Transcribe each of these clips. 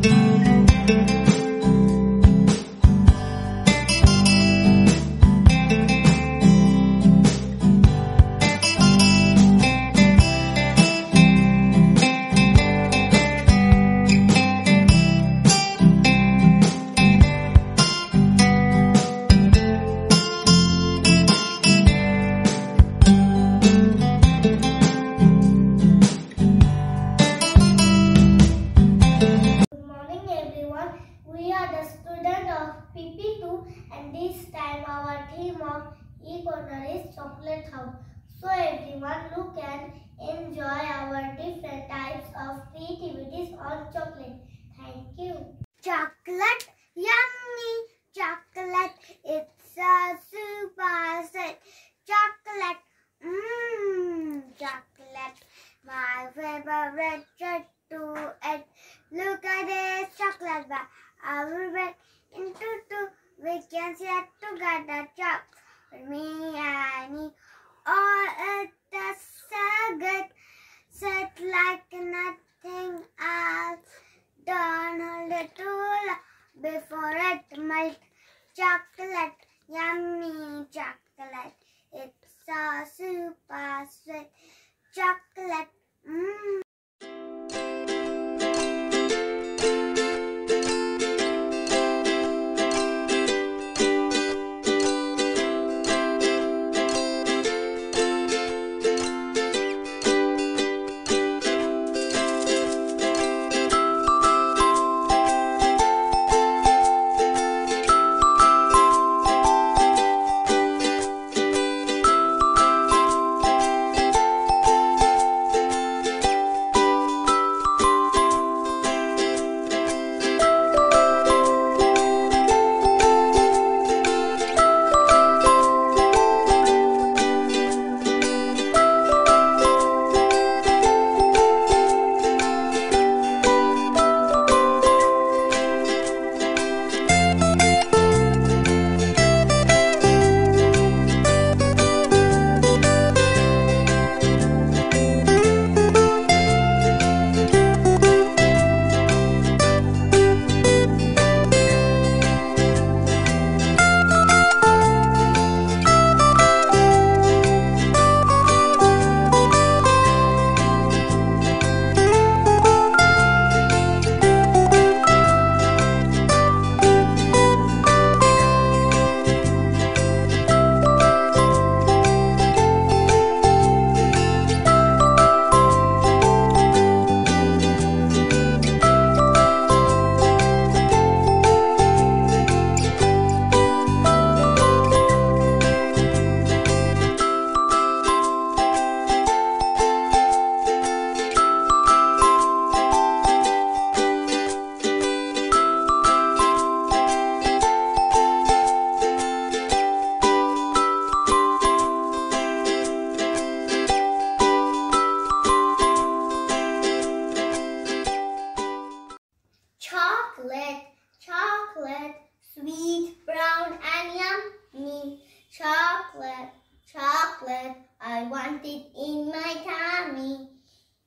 Good chocolate bar. I will break into two. We can share together chop. Me and me. All it is so good. Set like nothing else. Don't hold it too long before it melts. Chocolate, yummy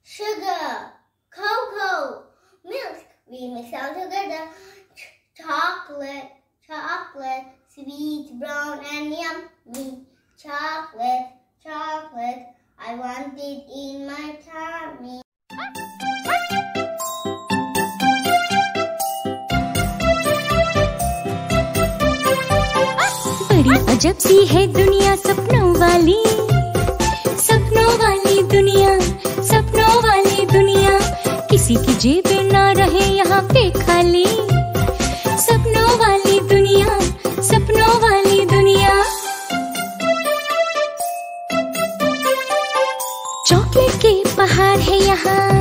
Sugar, cocoa, milk, we mix all together. Ch- chocolate, chocolate, sweet, brown and yummy. Chocolate, chocolate, I want it in my tummy. बड़ी अजब सी है दुनिया सपनों वाली किसी की जेब ना रहे यहाँ पे खाली। सपनों वाली दुनिया, सपनों वाली दुनिया। चॉकलेट के पहाड़ है यहाँ।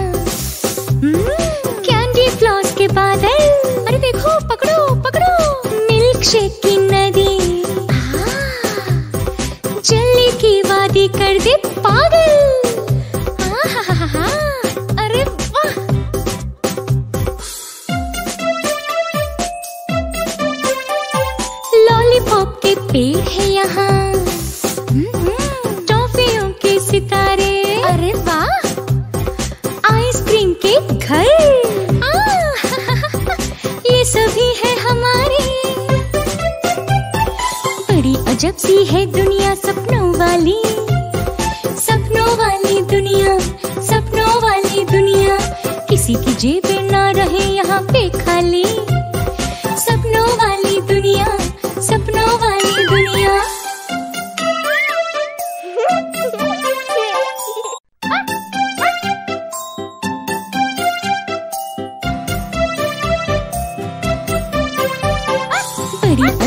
भी है हमारी। बड़ी अजब सी है दुनिया सपनों वाली। सपनों वाली दुनिया, सपनों वाली दुनिया। किसी की जेब ना रहे यहाँ पे खाली।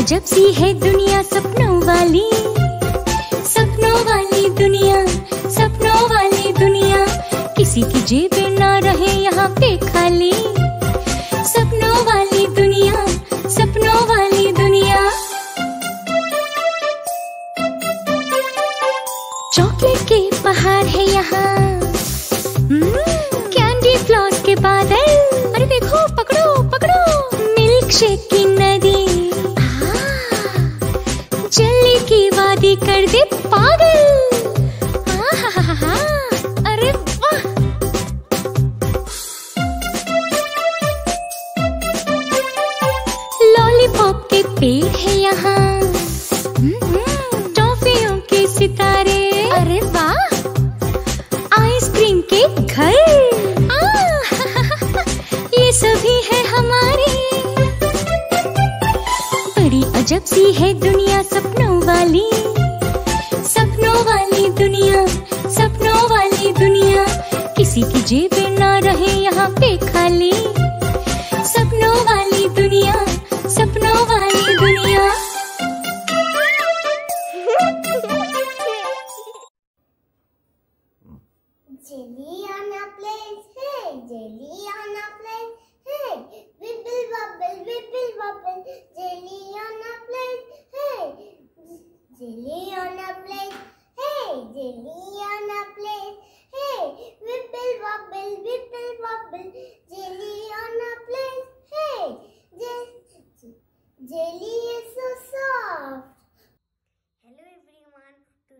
अजब सी है दुनिया सपनों वाली सपनों वाली दुनिया, सपनों वाली दुनिया। किसी की जेब ना रहे यहाँ पे खाली। सपनों वाली दुनिया, सपनों वाली दुनिया। चॉकलेट के पहाड़ है यहाँ। कैंडी फ्लॉस के बादल। अरे देखो, पकड़ो पकड़ो। मिल्क शेक है दुनिया सपनों वाली। सपनों वाली दुनिया, सपनों वाली दुनिया। किसी की जेब ना रहे यहाँ पे खाली। सपनों वाली दुनिया, सपनों वाली दुनिया।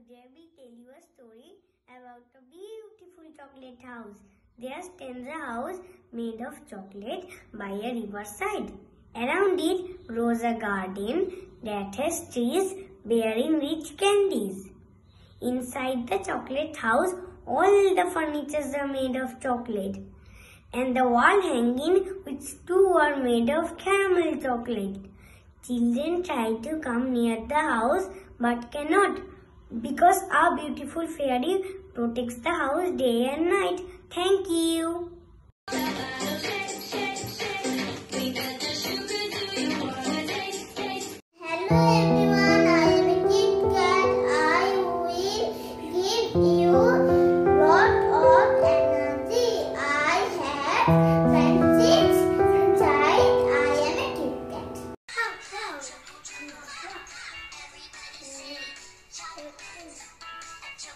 Today we tell you a story about a beautiful chocolate house. There stands a house made of chocolate by a riverside. Around it grows a garden that has trees bearing rich candies. Inside the chocolate house, all the furnitures are made of chocolate. And the wall hanging which two are made of caramel chocolate. Children try to come near the house but cannot because our beautiful fairy protects the house day and night. Thank you. Hello everyone, Rolly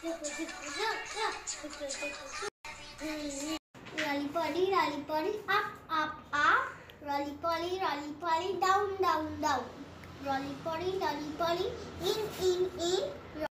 polly, rolly polly, up, up, up. Rolly polly, rolly polly, down, down, down. Rolly polly, rolly polly, in, in, in.